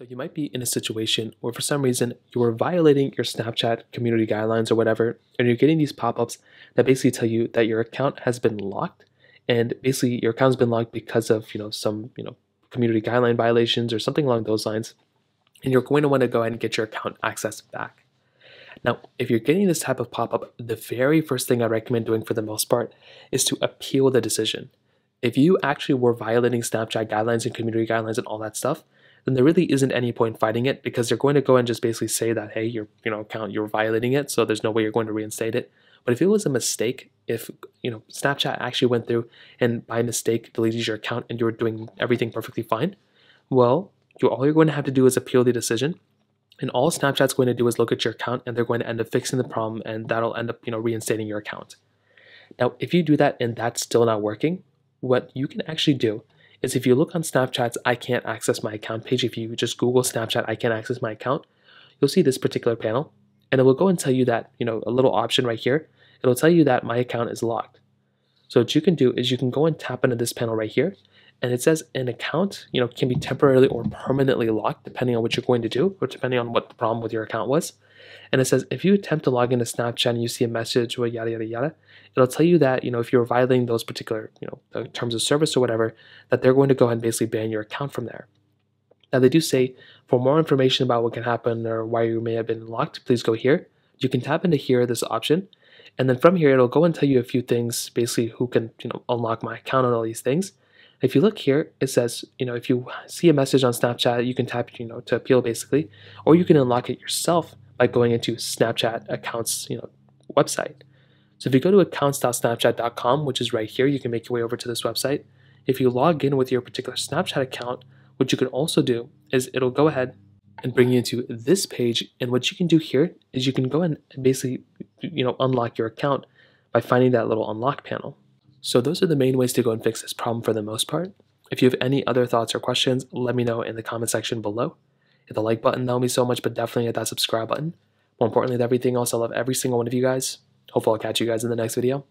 So you might be in a situation where for some reason you are violating your Snapchat community guidelines or whatever, and you're getting these pop-ups that basically tell you that your account has been locked, and basically your account's been locked because of you know some you know community guideline violations or something along those lines, and you're going to want to go ahead and get your account access back. Now, if you're getting this type of pop-up, the very first thing I recommend doing for the most part is to appeal the decision. If you actually were violating Snapchat guidelines and community guidelines and all that stuff, then there really isn't any point fighting it because they're going to go and just basically say that hey, your you know account you're violating it, so there's no way you're going to reinstate it. But if it was a mistake, if you know Snapchat actually went through and by mistake deleted your account and you were doing everything perfectly fine, well, you all you're going to have to do is appeal the decision. And all Snapchat's going to do is look at your account and they're going to end up fixing the problem and that'll end up, you know, reinstating your account. Now, if you do that and that's still not working, what you can actually do is if you look on Snapchat's I can't access my account page, if you just Google Snapchat I can't access my account, you'll see this particular panel and it will go and tell you that, you know, a little option right here, it'll tell you that my account is locked. So what you can do is you can go and tap into this panel right here and it says an account, you know, can be temporarily or permanently locked depending on what you're going to do or depending on what the problem with your account was. And it says if you attempt to log into Snapchat and you see a message or yada yada yada, it'll tell you that you know if you're violating those particular you know terms of service or whatever, that they're going to go ahead and basically ban your account from there. Now they do say for more information about what can happen or why you may have been locked, please go here. You can tap into here this option, and then from here it'll go and tell you a few things, basically who can you know unlock my account and all these things. If you look here, it says, you know, if you see a message on Snapchat, you can tap, you know, to appeal basically, or you can unlock it yourself by going into Snapchat accounts, you know, website. So if you go to accounts.snapchat.com, which is right here, you can make your way over to this website. If you log in with your particular Snapchat account, what you can also do is it'll go ahead and bring you into this page. And what you can do here is you can go and basically, you know, unlock your account by finding that little unlock panel. So those are the main ways to go and fix this problem for the most part. If you have any other thoughts or questions, let me know in the comment section below. Hit the like button, that would mean so much, but definitely hit that subscribe button. More importantly than everything else, I love every single one of you guys. Hopefully I'll catch you guys in the next video.